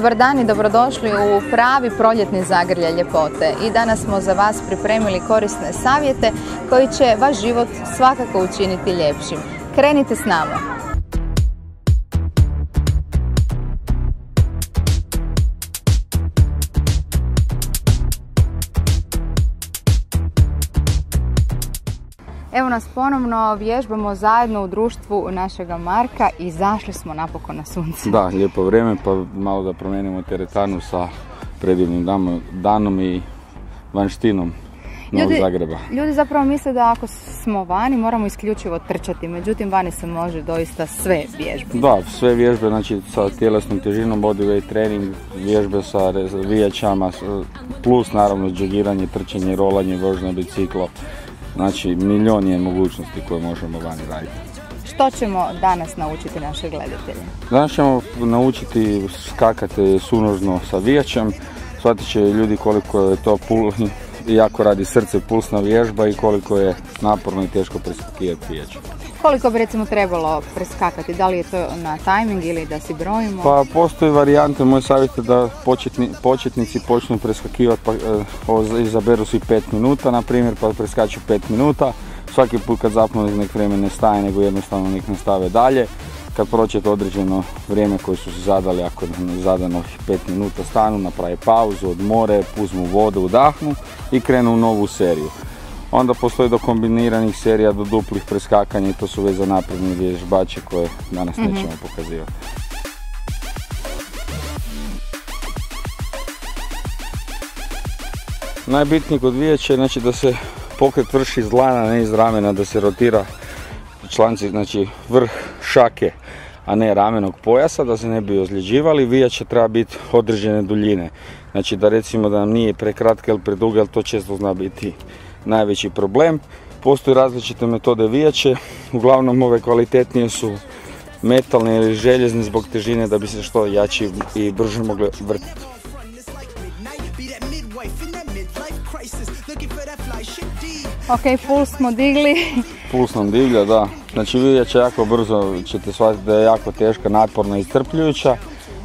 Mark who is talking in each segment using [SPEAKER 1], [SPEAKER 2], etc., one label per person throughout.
[SPEAKER 1] Dobar dan i dobrodošli u pravi proljetni zagrlje ljepote. I danas smo za vas pripremili korisne savjete koji će vaš život svakako učiniti ljepšim. Krenite s nama! Evo nas ponovno vježbamo zajedno u društvu našega Marka i zašli smo napokon na sunce.
[SPEAKER 2] Da, lijepo vrijeme pa malo da promijenimo teretanu sa predivnim danom i vanštinom Novog Zagreba.
[SPEAKER 1] Ljudi zapravo misle da ako smo vani moramo isključivo trčati, međutim vani se može doista sve vježbe.
[SPEAKER 2] Da, sve vježbe, znači sa tjelesnom težinom, bodyweight trening, vježbe sa vijačama, plus naravno džogiranje, trčanje, rolanje, vožnja biciklo, Znači, milion je mogućnosti koje možemo vani raditi.
[SPEAKER 1] Što ćemo danas naučiti naše gledatelje?
[SPEAKER 2] Danas ćemo naučiti skakati sunožno sa vijačem. Shvatit će ljudi koliko je to pul, jako radi srce pulsna vježba i koliko je naporno i teško preskakivati vijačem.
[SPEAKER 1] Koliko bi recimo trebalo preskakati? Da li je to na tajming ili da si brojimo?
[SPEAKER 2] Pa postoji varijante, moj savjet je da početnici počnu preskakivati pa e, izaberu si 5 minuta na primjer pa preskaču 5 minuta. Svaki put kad zapnu nek vrijeme ne staje nego jednostavno nek nastave dalje. Kad prođete određeno vrijeme koje su se zadali, ako je zadano 5 minuta stanu, naprave pauzu, odmore, uzmu vodu, udahnu i krenu u novu seriju. Onda postoji do kombiniranih serija, do duplih preskakanja i to su već za napredne vježbače koje danas mm nećemo pokazivati. Najbitnije kod vijeća je znači, da se pokret vrši iz dlana, ne iz ramena, da se rotira članci, znači vrh šake, a ne ramenog pojasa, da se ne bi ozljeđivali. Vijača treba biti određene duljine. Znači da recimo da nam nije prekratka ili preduga, ali to često zna biti najveći problem. Postoje različite metode vijače, uglavnom ove kvalitetnije su metalne ili željezne zbog težine da bi se što jači i brže mogli vrtiti.
[SPEAKER 1] Ok, puls smo digli.
[SPEAKER 2] Puls nam diglja, da. Znači vijača jako brzo ćete shvatiti da je jako teška, naporna i strpljujuća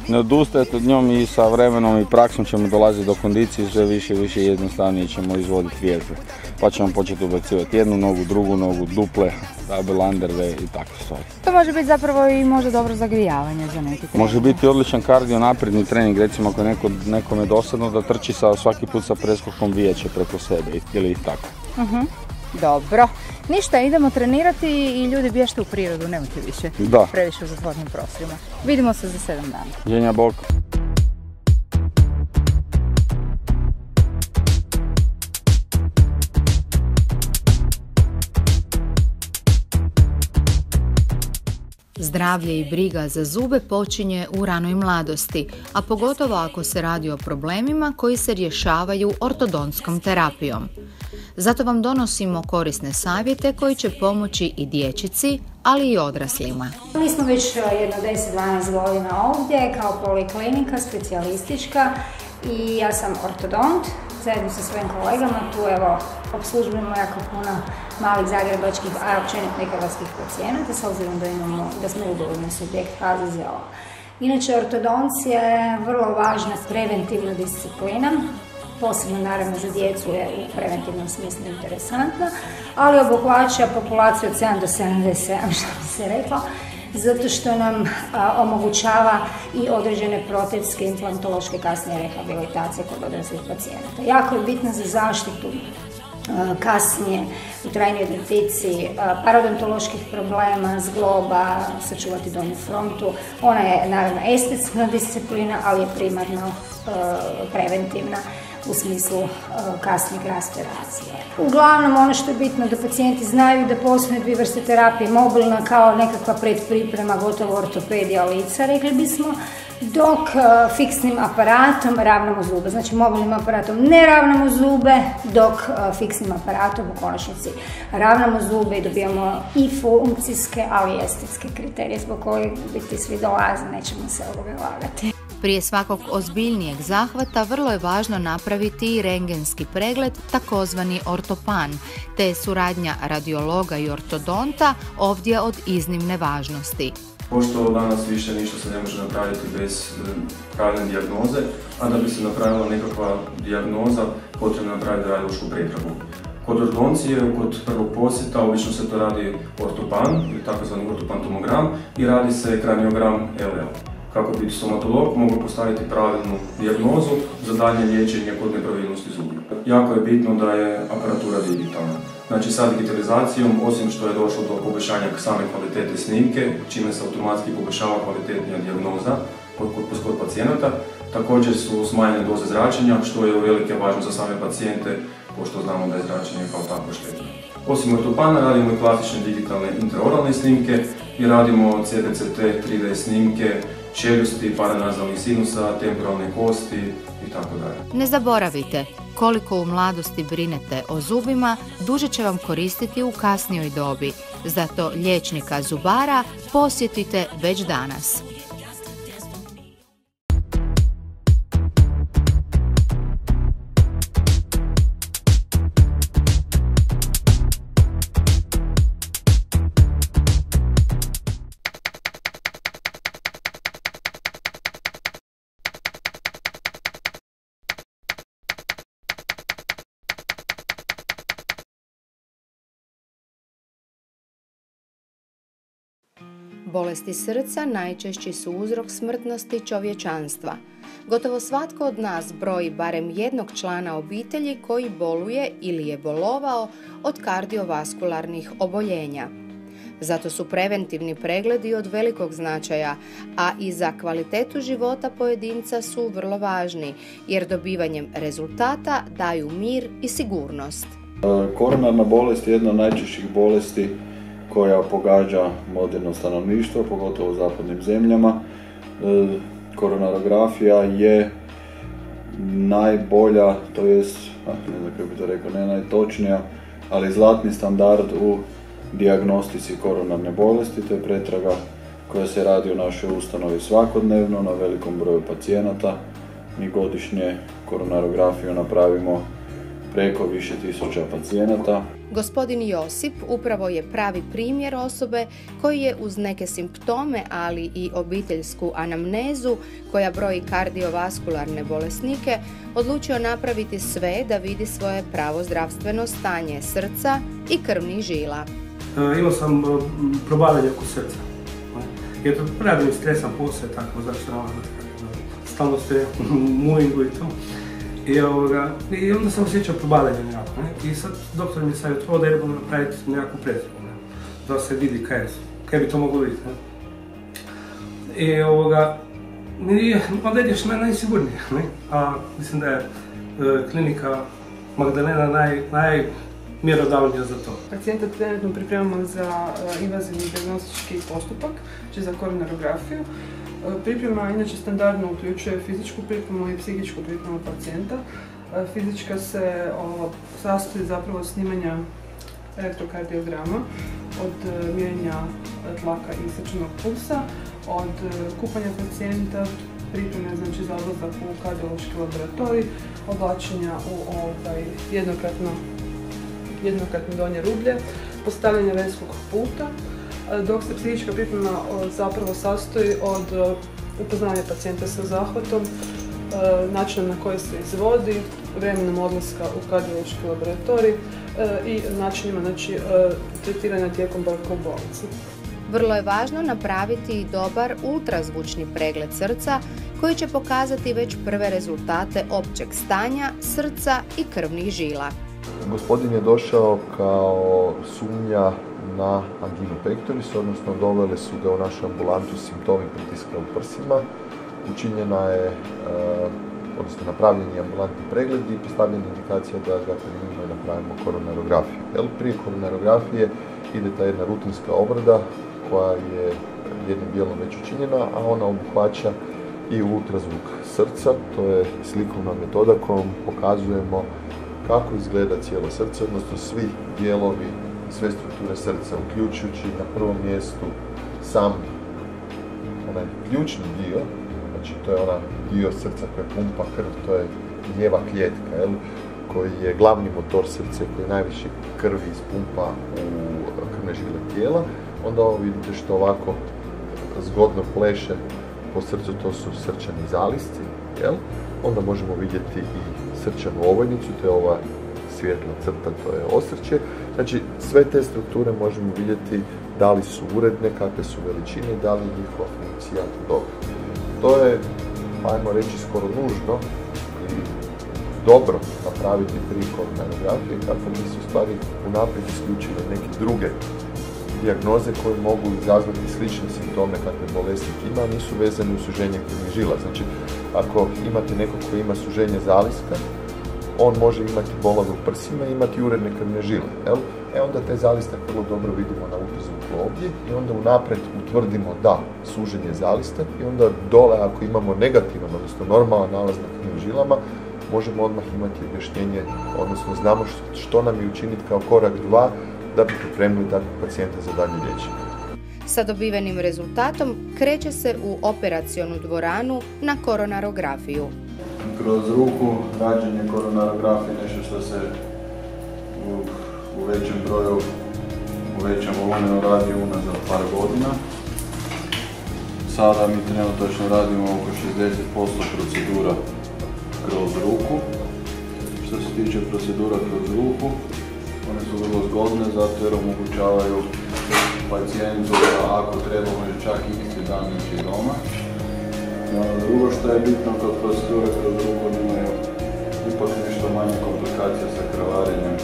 [SPEAKER 2] ne odustajete od njom i sa vremenom i praksom ćemo dolaziti do kondicije sve više i više jednostavnije ćemo izvoditi vježbe. Pa ćemo početi ubacivati jednu nogu, drugu nogu, duple, double underve i tako stvari.
[SPEAKER 1] To može biti zapravo i možda dobro zagrijavanje za neki trening.
[SPEAKER 2] Može biti odličan kardio napredni trening, recimo ako neko, nekome dosadno da trči sa, svaki put sa preskokom vijeće preko sebe ili tako.
[SPEAKER 1] Uh dobro. Ništa, idemo trenirati i ljudi bješte u prirodu, nemojte više
[SPEAKER 2] da.
[SPEAKER 1] previše u zatvornim prostorima. Vidimo se za sedam dana.
[SPEAKER 2] Ženja bok.
[SPEAKER 1] Zdravlje i briga za zube počinje u ranoj mladosti, a pogotovo ako se radi o problemima koji se rješavaju ortodonskom terapijom. Zato vam donosimo korisne savjete koji će pomoći i dječici, ali i odraslima.
[SPEAKER 3] Mi smo već e, jedno 10-12 godina ovdje kao poliklinika, specijalistička i ja sam ortodont. Zajedno sa svojim kolegama tu evo obslužujemo jako puno malih zagrebačkih, a općenit hrvatskih pacijenata s obzirom da, imamo, da smo ugovorni subjekt HZZO. Inače, ortodoncija je vrlo važna preventivna disciplina posebno naravno za djecu je u preventivnom smislu interesantna, ali obuhvaća populaciju od 7 do 77, što bi se reklo, zato što nam omogućava i određene protetske implantološke kasnije rehabilitacije kod odraslih pacijenata. Jako je bitno za zaštitu kasnije u trajnoj identici parodontoloških problema, zgloba, sačuvati donju frontu. Ona je naravno estetska disciplina, ali je primarno preventivna u smislu uh, kasnijeg rasperacije. Uglavnom, ono što je bitno da pacijenti znaju da postoje dvije vrste terapije, mobilna kao nekakva predpriprema, gotovo ortopedija lica, rekli bismo, dok uh, fiksnim aparatom ravnamo zube. Znači mobilnim aparatom ne ravnamo zube, dok uh, fiksnim aparatom u konačnici ravnamo zube i dobijamo i funkcijske, ali i estetske kriterije zbog kojih biti svi dolaze, nećemo se ovoga lagati.
[SPEAKER 1] Prije svakog ozbiljnijeg zahvata vrlo je važno napraviti i rengenski pregled, takozvani ortopan, te je suradnja radiologa i ortodonta ovdje od iznimne važnosti.
[SPEAKER 4] Pošto danas više ništa se ne može napraviti bez e, pravilne dijagnoze, a da bi se napravila nekakva dijagnoza, potrebno je napraviti radiološku pretragu. Kod ordoncije, kod prvog posjeta, obično se to radi ortopan ili takozvani ortopan tomogram i radi se kraniogram LL. Kako bi stomatolog mogao postaviti pravilnu dijagnozu za dalje liječenje kod nepravilnosti zubi. Jako je bitno da je aparatura digitalna. Znači sa digitalizacijom, osim što je došlo do poboljšanja same kvalitete snimke, čime se automatski poboljšava kvalitetnija dijagnoza kod, kod pacijenata, također su smanjene doze zračenja, što je velike važno za same pacijente, pošto znamo da je zračenje kao tako štetno. Osim ortopana radimo i klasične digitalne intraoralne snimke i radimo CBCT 3D snimke, čeljusti, paranazalnih sinusa, temporalne kosti i tako dalje.
[SPEAKER 1] Ne zaboravite, koliko u mladosti brinete o zubima, duže će vam koristiti u kasnijoj dobi. Zato liječnika zubara posjetite već danas. Bolesti srca najčešći su uzrok smrtnosti čovječanstva. Gotovo svatko od nas broji barem jednog člana obitelji koji boluje ili je bolovao od kardiovaskularnih oboljenja. Zato su preventivni pregledi od velikog značaja, a i za kvalitetu života pojedinca su vrlo važni, jer dobivanjem rezultata daju mir i sigurnost.
[SPEAKER 5] Koronarna bolest je jedna od najčešćih bolesti koja pogađa moderno stanovništvo, pogotovo u zapadnim zemljama. E, koronarografija je najbolja, to jest, ne znam kako bi to rekao, ne najtočnija, ali zlatni standard u dijagnostici koronarne bolesti, to je pretraga koja se radi u našoj ustanovi svakodnevno na velikom broju pacijenata. Mi godišnje koronarografiju napravimo preko više tisuća pacijenata.
[SPEAKER 1] Gospodin Josip upravo je pravi primjer osobe koji je uz neke simptome, ali i obiteljsku anamnezu koja broji kardiovaskularne bolesnike, odlučio napraviti sve da vidi svoje pravo zdravstveno stanje srca i krvnih žila.
[SPEAKER 6] E, imao sam e, probavljanje oko srca. Jer radim stresan posao, tako, znači, stalno ste muingu i to. I, ovoga, I onda sam osjećao probadanje nekako, ne? I sad doktor mi je savjetovao da idemo napraviti nekakvu pretragu, ne? Da se vidi kaj, je, kaj bi to moglo biti, ne? I ovoga, i onda ideš na najsigurnije, ne? A mislim da je e, klinika Magdalena naj, najmjerodavnija za to.
[SPEAKER 7] Pacijenta trenutno pripremamo za e, invazivni diagnostički postupak, znači za koronarografiju. Priprema inače standardno uključuje fizičku pripremu i psihičku pripremu pacijenta. E, fizička se sastoji zapravo snimanja elektrokardiograma, od e, mjerenja tlaka i srčanog pulsa, od e, kupanja pacijenta, pripreme znači za odlazak u kardiološki laboratorij, oblačenja u ovaj, jednokratno, jednokratno donje rublje, postavljanje venskog puta, dok se psihička priprema zapravo sastoji od e, upoznavanja pacijenta sa zahvatom, e, načinom na koji se izvodi, vremenom odlaska u kardiološki laboratorij e, i načinima znači, tretiranja tijekom boravka u bolnici.
[SPEAKER 1] Vrlo je važno napraviti dobar ultrazvučni pregled srca koji će pokazati već prve rezultate općeg stanja srca i krvnih žila.
[SPEAKER 8] Gospodin je došao kao sumnja na anginu pectoris, odnosno dovele su ga u našu ambulantu simptomi pritiska u prsima. Učinjena je, eh, odnosno napravljen je ambulantni pregled i postavljena indikacija da ga primimo i napravimo koronarografiju. Prije koronarografije ide ta jedna rutinska obrada koja je jednim dijelom već učinjena, a ona obuhvaća i ultrazvuk srca, to je slikovna metoda kojom pokazujemo kako izgleda cijelo srce, odnosno svi dijelovi sve strukture srca, uključujući na prvom mjestu sam onaj ključni dio, znači to je onaj dio srca koji pumpa krv, to je lijeva kljetka, jel? koji je glavni motor srca koji najviše krvi ispumpa u krvne žile tijela, onda ovo vidite što ovako zgodno pleše po srcu, to su srčani zalisci, jel? Onda možemo vidjeti i srčanu ovojnicu, to je ova svijetla crta, to je osrće. Znači, sve te strukture možemo vidjeti da li su uredne, kakve su veličine, da li njihova funkcija dobra. To je, ajmo reći, skoro nužno i dobro napraviti prije koronarografije kako bi se u stvari unaprijed isključile neke druge dijagnoze koje mogu izazvati slične simptome kakve bolesnik ima, nisu vezani u suženje krvnih žila. Znači, ako imate nekog koji ima suženje zaliska, on može imati bolove u prsima i imati uredne krvne žile. E onda te zaliste vrlo dobro vidimo na ultrazvuku ovdje i onda unaprijed utvrdimo da suženje zaliste i onda dole ako imamo negativan, odnosno normalan nalaz na krvnim žilama, možemo odmah imati objašnjenje, odnosno znamo što nam je učiniti kao korak dva da bi pripremili takvog pacijenta za dalje liječenje.
[SPEAKER 1] Sa dobivenim rezultatom kreće se u operacionu dvoranu na koronarografiju.
[SPEAKER 5] Kroz ruku rađenje koronarografije nešto što se u, većem broju, u većem volumenu radi unazad par godina. Sada mi trenutno radimo oko 60% procedura kroz ruku. Što se tiče procedura kroz ruku, one su vrlo zgodne zato jer omogućavaju pacijentu da ako treba može čak isti dan ići doma. Ono drugo što je bitno kod procedure kroz ruku imaju ipak nešto manje komplikacija sa krvarenjem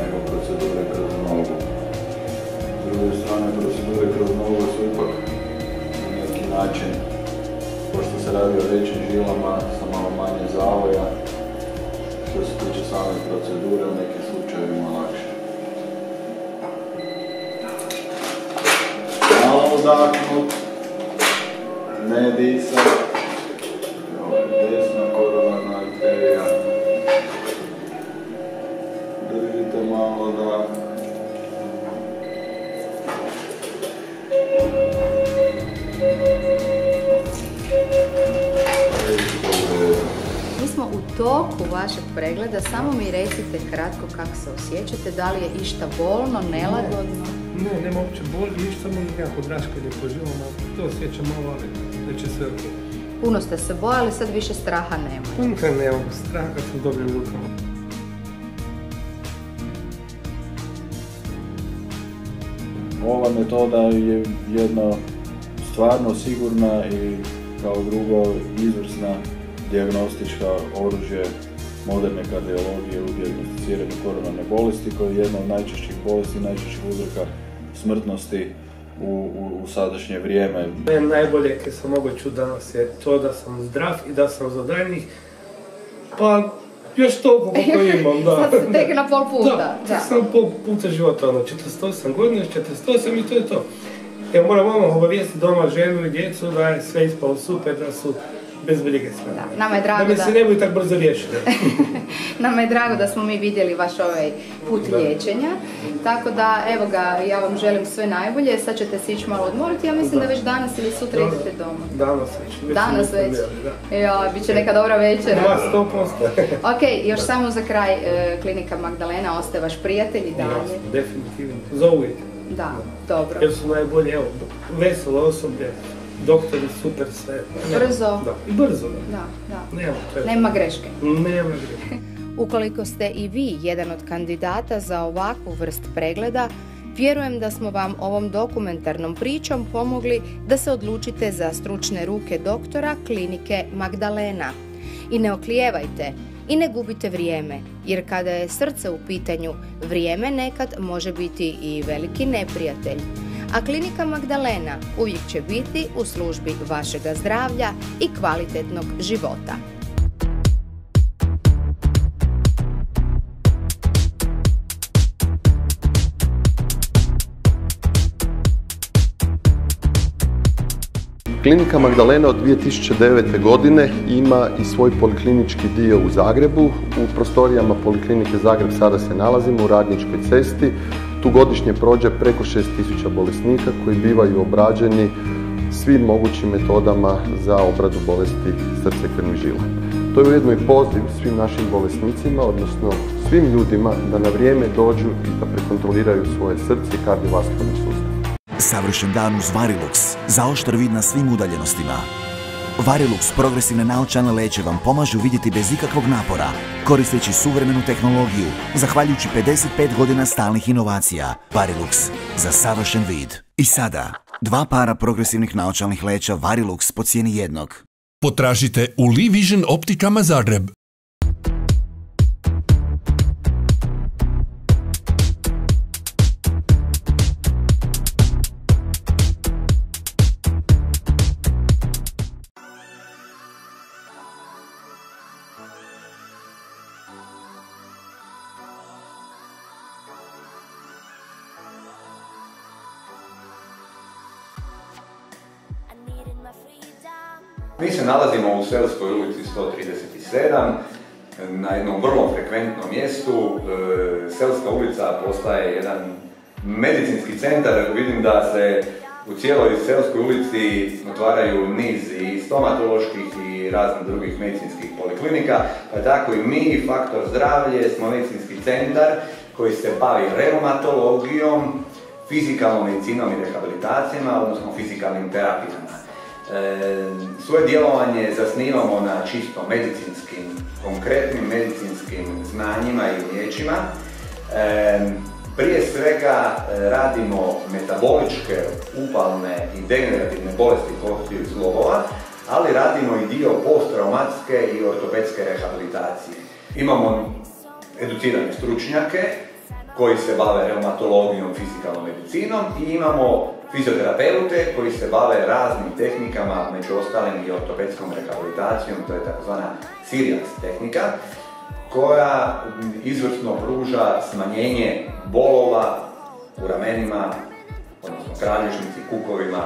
[SPEAKER 5] nego procedure kroz nogu. S druge strane, procedure kroz nogu su ipak na neki način, pošto se radi o većim žilama sa malo manje zavoja, što se tiče same procedure u nekim slučajevima lakše. Malo udahnut, ne disat,
[SPEAKER 1] u toku vašeg pregleda, samo mi recite kratko kako se osjećate, da li je išta bolno, nelagodno?
[SPEAKER 6] Ne, nema uopće boli, ništa samo nekako draškanje po žilama, to osjećam malo, ali neće sve ok.
[SPEAKER 1] Puno ste se bojali, sad više straha nema.
[SPEAKER 6] Unutra nemam straha kad sam dobrim rukama.
[SPEAKER 5] Ova metoda je jedna stvarno sigurna i kao drugo izvrsna dijagnostička oružje moderne kardiologije u diagnosticiranju koronarne bolesti koja je jedna od najčešćih bolesti, najčešćih uzroka smrtnosti u, u, u sadašnje vrijeme.
[SPEAKER 6] Ne, najbolje kad sam mogu čuti danas je to da sam zdrav i da sam za daljnjih, pa još toliko koliko imam, da.
[SPEAKER 1] Sad tek na pol puta.
[SPEAKER 6] Da,
[SPEAKER 1] da.
[SPEAKER 6] sam pol puta života, ono, 48 godina, 48 i to je to. Ja moram vama obavijestiti doma ženu i djecu da je sve ispalo super, da su bez brige sve.
[SPEAKER 1] Da, nama je
[SPEAKER 6] Da
[SPEAKER 1] drago
[SPEAKER 6] me
[SPEAKER 1] da,
[SPEAKER 6] se ne budu tako brzo riješili.
[SPEAKER 1] nama je drago da smo mi vidjeli vaš ovaj put
[SPEAKER 6] Da.
[SPEAKER 1] liječenja. Tako da, evo ga, ja vam želim sve najbolje. Sad ćete se ići malo odmoriti. Ja mislim da,
[SPEAKER 6] Da.
[SPEAKER 1] već danas ili sutra
[SPEAKER 6] Da.
[SPEAKER 1] idete doma.
[SPEAKER 6] Danas već. već
[SPEAKER 1] Danas već. Ja, bit će neka dobra
[SPEAKER 6] Da,
[SPEAKER 1] večera.
[SPEAKER 6] Ma, sto posto.
[SPEAKER 1] Ok, još samo za kraj, e, klinika Magdalena ostaje vaš prijatelj i dalje.
[SPEAKER 6] Definitivno. Uvijek.
[SPEAKER 1] Da, dobro.
[SPEAKER 6] Jer su najbolji, evo, veselo osoblje, doktori, super sve.
[SPEAKER 1] Brzo.
[SPEAKER 6] Da, i brzo, da.
[SPEAKER 1] Da, da.
[SPEAKER 6] Nema, je-
[SPEAKER 1] Nema greške.
[SPEAKER 6] Nema greške.
[SPEAKER 1] Ukoliko ste i vi jedan od kandidata za ovakvu vrst pregleda, vjerujem da smo vam ovom dokumentarnom pričom pomogli da se odlučite za stručne ruke doktora klinike Magdalena. I ne oklijevajte i ne gubite vrijeme, jer kada je srce u pitanju, vrijeme nekad može biti i veliki neprijatelj. A klinika Magdalena uvijek će biti u službi vašega zdravlja i kvalitetnog života.
[SPEAKER 8] Klinika Magdalena od 2009. godine ima i svoj poliklinički dio u Zagrebu. U prostorijama Poliklinike Zagreb sada se nalazimo u Radničkoj cesti. Tu godišnje prođe preko 6000 bolesnika koji bivaju obrađeni svim mogućim metodama za obradu bolesti srca i krvnih žila. To je ujedno i poziv svim našim bolesnicima, odnosno svim ljudima da na vrijeme dođu i da prekontroliraju svoje srce i kardiovaskularni sustav.
[SPEAKER 9] Savršen dan uz Varilux, za oštar vid na svim udaljenostima. Varilux progresivne naočane leće vam pomažu vidjeti bez ikakvog napora, koristeći suvremenu tehnologiju, zahvaljujući 55 godina stalnih inovacija. Varilux, za savršen vid. I sada, dva para progresivnih naočalnih leća Varilux po cijeni jednog.
[SPEAKER 10] Potražite u Lee Vision optikama Zagreb.
[SPEAKER 11] Nalazimo u Selskoj ulici 137, na jednom vrlo frekventnom mjestu. E, Selska ulica postaje jedan medicinski centar. Vidim da se u cijeloj Selskoj ulici otvaraju niz i stomatoloških i raznih drugih medicinskih poliklinika, pa tako i mi, Faktor zdravlje, smo medicinski centar koji se bavi reumatologijom, fizikalnom medicinom i rehabilitacijama, odnosno fizikalnim terapijama. Svoje djelovanje zasnivamo na čisto medicinskim, konkretnim medicinskim znanjima i liječima. E, prije svega e, radimo metaboličke, upalne i degenerativne bolesti kostiju i zglobova, ali radimo i dio posttraumatske i ortopedske rehabilitacije. Imamo educirane stručnjake koji se bave reumatologijom, fizikalnom medicinom i imamo fizioterapeute koji se bave raznim tehnikama, među ostalim i ortopedskom rehabilitacijom, to je takozvana Sirius tehnika, koja izvrsno pruža smanjenje bolova u ramenima, odnosno kralježnici, kukovima,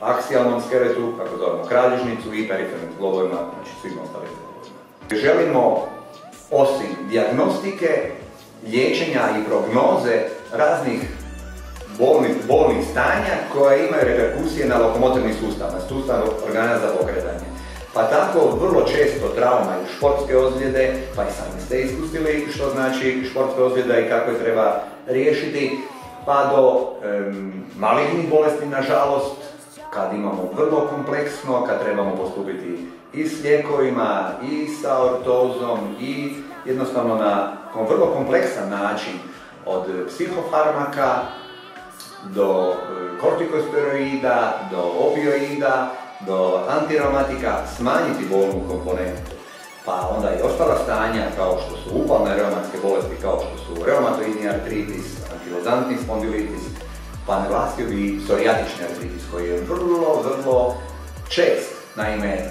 [SPEAKER 11] aksijalnom skeletu, kako zovemo kralježnicu i perifernim zglobovima, znači svim ostalim zglobovima. Želimo osim diagnostike, liječenja i prognoze raznih bolnih, stanja koja imaju reperkusije na lokomotorni sustav, na sustav organa za pokretanje. Pa tako vrlo često trauma i športske ozljede, pa i sami ste iskusili što znači športska ozljeda i kako je treba riješiti, pa do malignih bolesti nažalost, kad imamo vrlo kompleksno, kad trebamo postupiti i s lijekovima, i sa ortozom, i jednostavno na vrlo kompleksan način od psihofarmaka do e, kortikosteroida, do opioida, do antiromatika, smanjiti bolnu komponentu. Pa onda i ostala stanja kao što su upalne reumatske bolesti, kao što su reumatoidni artritis, ankilozantni spondilitis, pa i psoriatični artritis koji je vrlo, vrlo čest. Naime, e,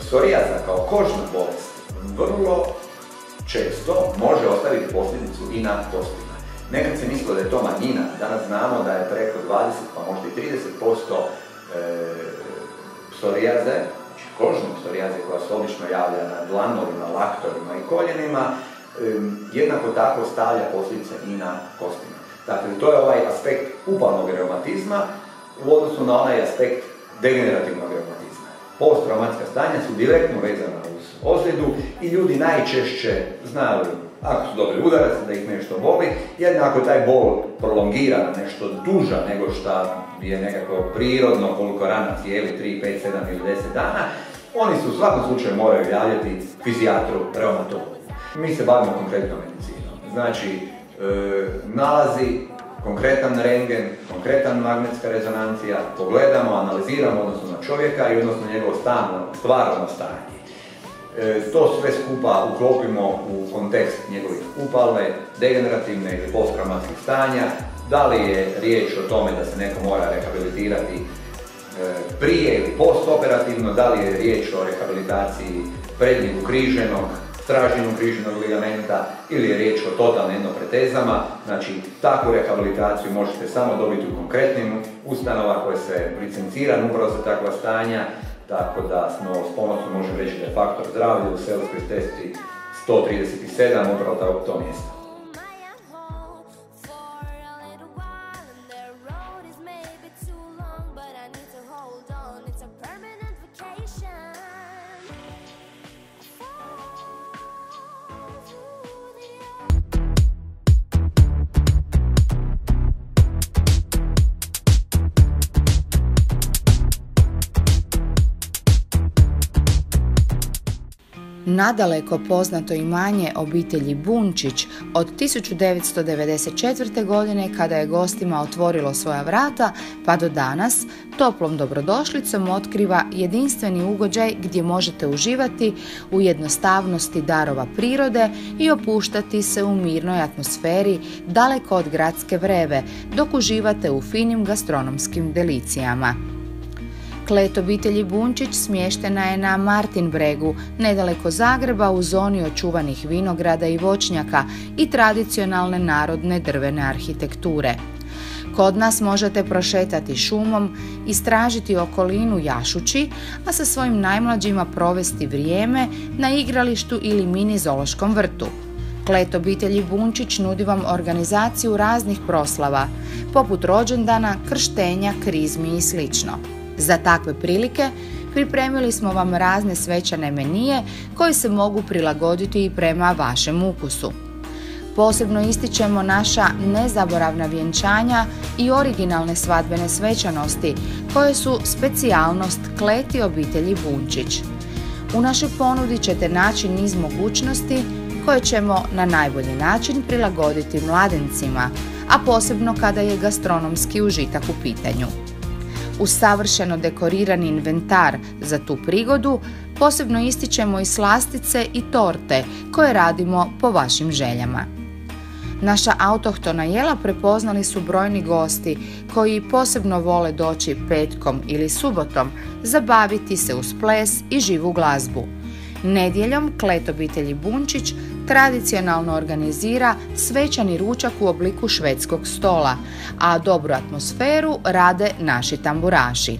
[SPEAKER 11] psorijaza kao kožna bolest vrlo često može ostaviti posljedicu i na kostima. Nekad se mislilo da je to manjina, danas znamo da je preko 20 pa možda i 30% e, psorijaze, znači kožne psorijaze koja se obično javlja na dlanovima, laktorima i koljenima, jednako tako stavlja posljedice i na kostima. Dakle, to je ovaj aspekt upalnog reumatizma u odnosu na onaj aspekt degenerativnog reumatizma. Posttraumatska stanja su direktno vezana uz ozljedu i ljudi najčešće znaju ako su dobili udarac, da ih nešto boli, jednako taj bol prolongira na nešto duža nego što je nekako prirodno koliko rana cijeli, 3, 5, 7 ili 10 dana, oni su u svakom slučaju moraju javljati fizijatru, reumatologu. Mi se bavimo konkretnom medicinom. Znači, e, nalazi konkretan rengen, konkretan magnetska rezonancija, pogledamo, analiziramo odnosno na čovjeka i odnosno njegovo stvarno stanje. E, to sve skupa uklopimo u kontekst njegovih upalne, degenerativne ili posttraumatskih stanja, da li je riječ o tome da se neko mora rehabilitirati e, prije ili postoperativno, da li je riječ o rehabilitaciji prednjeg križenog, stražnjenog križenog ligamenta ili je riječ o totalnim endopretezama. Znači, takvu rehabilitaciju možete samo dobiti u konkretnim ustanova koje se licenciraju upravo za takva stanja tako da smo s ponosom možemo reći da je faktor zdravlja u selskoj testi 137 upravo to mjesto.
[SPEAKER 1] Nadaleko poznato imanje obitelji Bunčić od 1994. godine kada je gostima otvorilo svoja vrata pa do danas toplom dobrodošlicom otkriva jedinstveni ugođaj gdje možete uživati u jednostavnosti darova prirode i opuštati se u mirnoj atmosferi daleko od gradske vreve dok uživate u finim gastronomskim delicijama. Klet obitelji Bunčić smještena je na Martin Bregu, nedaleko Zagreba u zoni očuvanih vinograda i voćnjaka i tradicionalne narodne drvene arhitekture. Kod nas možete prošetati šumom, istražiti okolinu jašući, a sa svojim najmlađima provesti vrijeme na igralištu ili mini zološkom vrtu. Klet obitelji Bunčić nudi vam organizaciju raznih proslava, poput rođendana, krštenja, krizmi i slično. Za takve prilike pripremili smo vam razne svečane menije koji se mogu prilagoditi i prema vašem ukusu. Posebno ističemo naša nezaboravna vjenčanja i originalne svadbene svečanosti koje su specijalnost kleti obitelji Bunčić. U našoj ponudi ćete naći niz mogućnosti koje ćemo na najbolji način prilagoditi mladencima, a posebno kada je gastronomski užitak u pitanju. Uz savršeno dekorirani inventar za tu prigodu posebno ističemo i slastice i torte koje radimo po vašim željama. Naša autohtona jela prepoznali su brojni gosti koji posebno vole doći petkom ili subotom zabaviti se uz ples i živu glazbu. Nedjeljom klet obitelji Bunčić tradicionalno organizira svečani ručak u obliku švedskog stola, a dobru atmosferu rade naši tamburaši.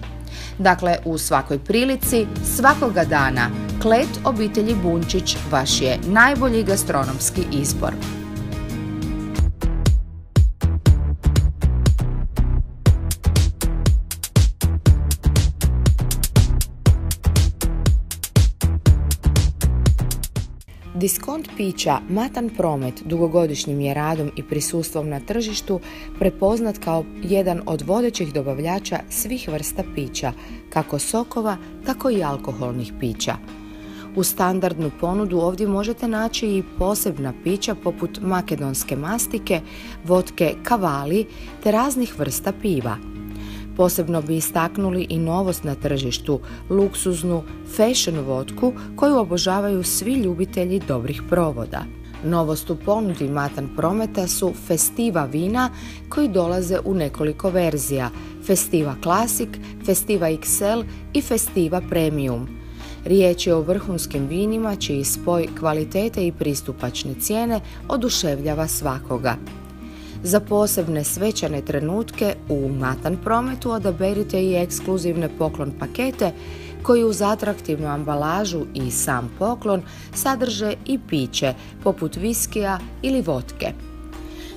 [SPEAKER 1] Dakle, u svakoj prilici, svakoga dana, klet obitelji Bunčić vaš je najbolji gastronomski izbor. Diskont pića Matan Promet dugogodišnjim je radom i prisustvom na tržištu prepoznat kao jedan od vodećih dobavljača svih vrsta pića, kako sokova, tako i alkoholnih pića. U standardnu ponudu ovdje možete naći i posebna pića poput makedonske mastike, vodke kavali te raznih vrsta piva – Posebno bi istaknuli i novost na tržištu, luksuznu fashion vodku koju obožavaju svi ljubitelji dobrih provoda. Novost u ponudi Matan Prometa su festiva vina koji dolaze u nekoliko verzija, festiva Classic, festiva XL i festiva Premium. Riječ je o vrhunskim vinima čiji spoj kvalitete i pristupačne cijene oduševljava svakoga. Za posebne svečane trenutke u Matan prometu odaberite i ekskluzivne poklon pakete koji uz atraktivnu ambalažu i sam poklon sadrže i piće poput viskija ili vodke.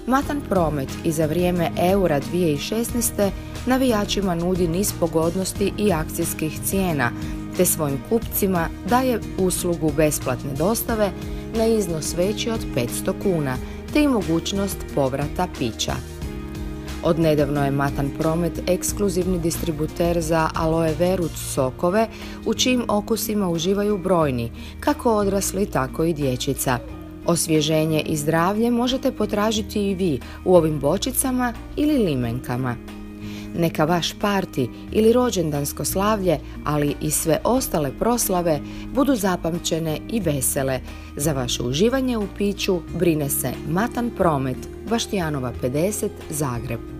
[SPEAKER 1] Matan promet i za vrijeme Eura 2016. navijačima nudi niz pogodnosti i akcijskih cijena, te svojim kupcima daje uslugu besplatne dostave na iznos veći od 500 kuna – te i mogućnost povrata pića. Odnedavno je Matan Promet ekskluzivni distributer za aloe veru sokove u čijim okusima uživaju brojni, kako odrasli tako i dječica. Osvježenje i zdravlje možete potražiti i vi u ovim bočicama ili limenkama. Neka vaš parti ili rođendansko slavlje, ali i sve ostale proslave budu zapamćene i vesele. Za vaše uživanje u piću brine se Matan Promet, Baštijanova 50, Zagreb.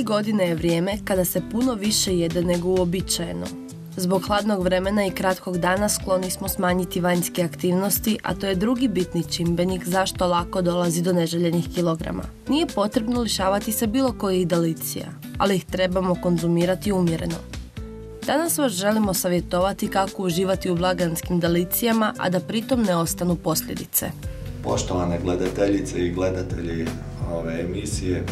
[SPEAKER 12] Kraj godine je vrijeme kada se puno više jede nego uobičajeno. Zbog hladnog vremena i kratkog dana skloni smo smanjiti vanjske aktivnosti, a to je drugi bitni čimbenik zašto lako dolazi do neželjenih kilograma. Nije potrebno lišavati se bilo koje delicija, ali ih trebamo konzumirati umjereno. Danas vas želimo savjetovati kako uživati u blaganskim delicijama, a da pritom ne ostanu posljedice.
[SPEAKER 13] Poštovane gledateljice i gledatelji ove emisije,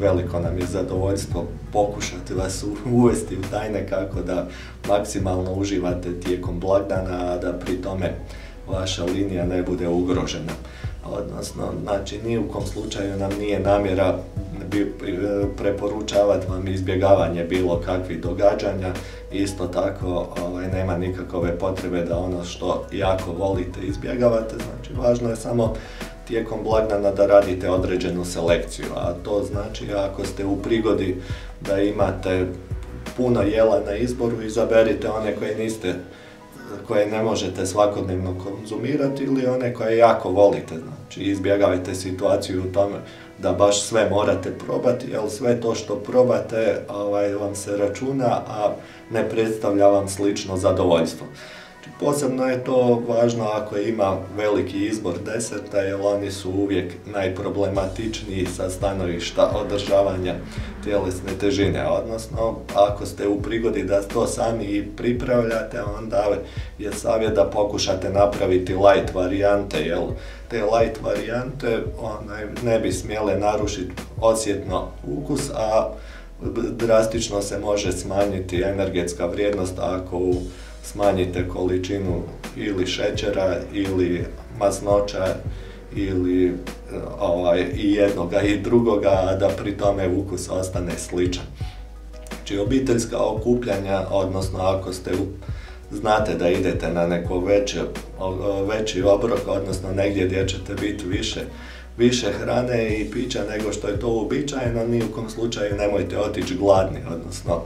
[SPEAKER 13] veliko nam je zadovoljstvo pokušati vas uvesti u tajne kako da maksimalno uživate tijekom blagdana, a da pri tome vaša linija ne bude ugrožena. Odnosno, znači, ni u kom slučaju nam nije namjera e, preporučavati vam izbjegavanje bilo kakvih događanja. Isto tako ovaj, nema nikakove potrebe da ono što jako volite izbjegavate. Znači, važno je samo tijekom blagdana da radite određenu selekciju, a to znači ako ste u prigodi da imate puno jela na izboru, izaberite one koje niste koje ne možete svakodnevno konzumirati ili one koje jako volite. Znači, izbjegavajte situaciju u tome da baš sve morate probati, jer sve to što probate ovaj, vam se računa, a ne predstavlja vam slično zadovoljstvo. Posebno je to važno ako ima veliki izbor deseta, jer oni su uvijek najproblematičniji sa stanovišta održavanja tjelesne težine. Odnosno, ako ste u prigodi da to sami pripravljate, onda je savjet da pokušate napraviti light varijante, jer te light varijante onaj, ne bi smjele narušiti osjetno ukus, a drastično se može smanjiti energetska vrijednost ako u smanjite količinu ili šećera ili masnoća ili ovaj, i jednoga i drugoga, a da pri tome ukus ostane sličan. Znači obiteljska okupljanja, odnosno ako ste u, znate da idete na neko veće, veći obrok, odnosno negdje gdje ćete biti više, više hrane i pića nego što je to uobičajeno, ni u kom slučaju nemojte otići gladni, odnosno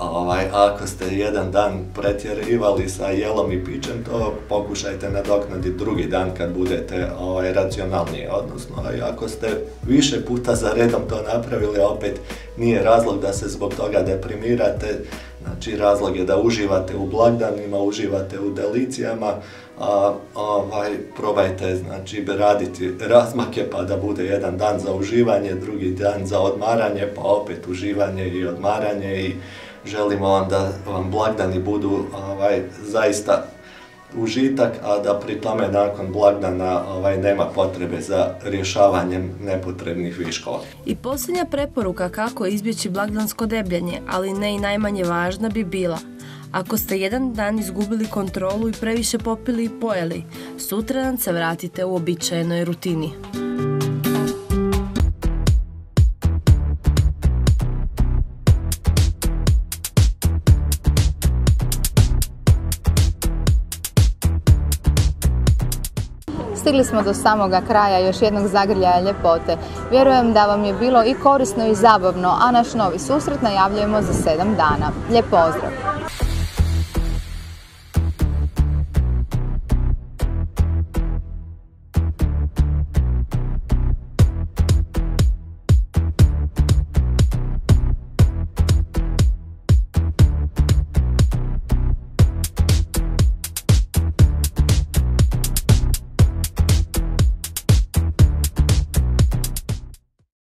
[SPEAKER 13] Ovaj, ako ste jedan dan pretjerivali sa jelom i pićem, to pokušajte nadoknaditi drugi dan kad budete ovaj, racionalniji. Odnosno, ako ste više puta za redom to napravili, opet nije razlog da se zbog toga deprimirate. Znači, razlog je da uživate u blagdanima, uživate u delicijama, a ovaj, probajte znači, raditi razmake pa da bude jedan dan za uživanje, drugi dan za odmaranje, pa opet uživanje i odmaranje i želimo vam da vam blagdani budu ovaj, zaista užitak, a da pri tome nakon blagdana ovaj, nema potrebe za rješavanjem nepotrebnih viškova.
[SPEAKER 12] I posljednja preporuka kako izbjeći blagdansko debljenje, ali ne i najmanje važna bi bila ako ste jedan dan izgubili kontrolu i previše popili i pojeli, sutradan se vratite u običajenoj rutini.
[SPEAKER 1] Stigli smo do samoga kraja još jednog zagrljaja ljepote. Vjerujem da vam je bilo i korisno i zabavno, a naš novi susret najavljujemo za sedam dana. Lijep pozdrav!